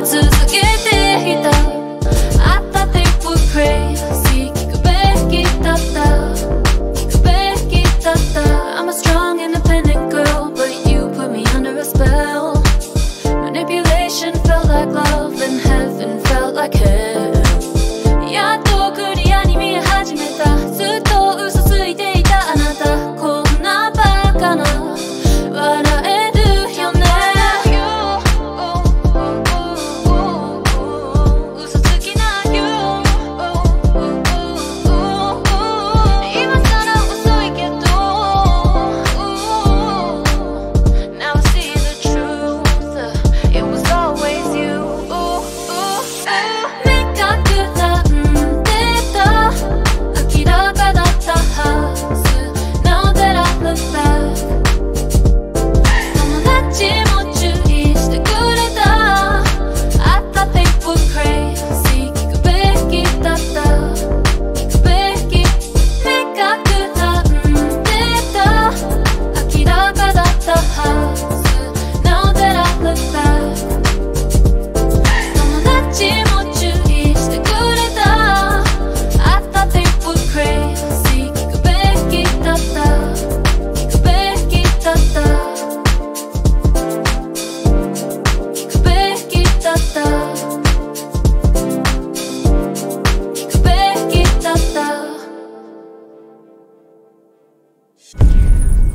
to you